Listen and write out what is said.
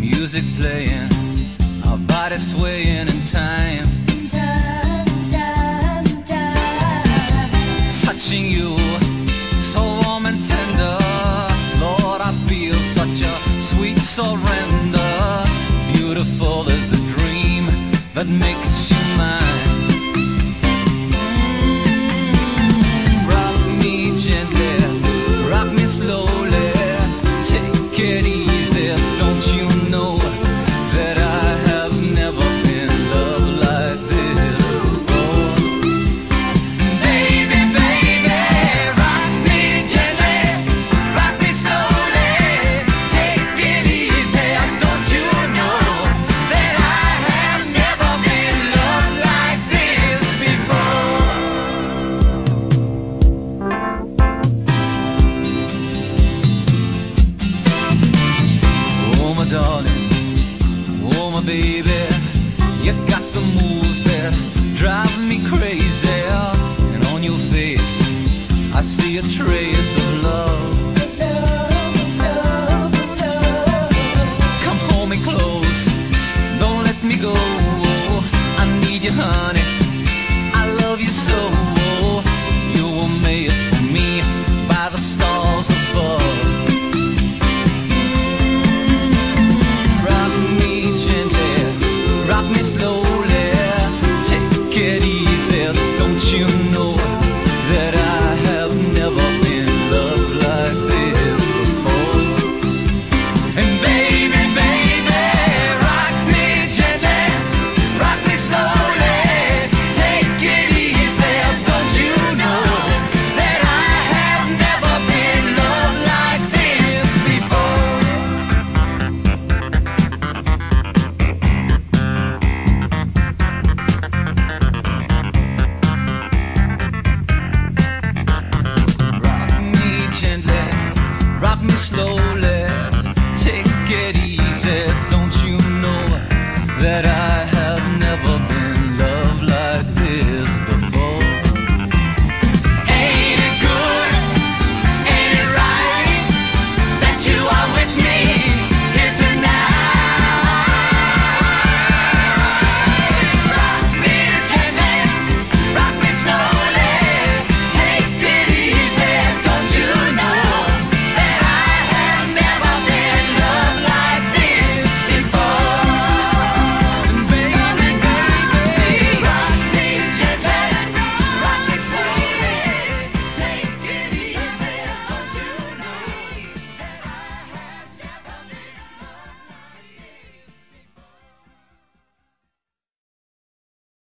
music playing, our bodies swaying in time. Touching you, so warm and tender. Lord, I feel such a sweet surrender. Beautiful is the dream that makes you baby, you got the moves that drive me crazy. And on your face, I see a trace of love. Come hold me close, don't let me go. I need you, honey. I love you so.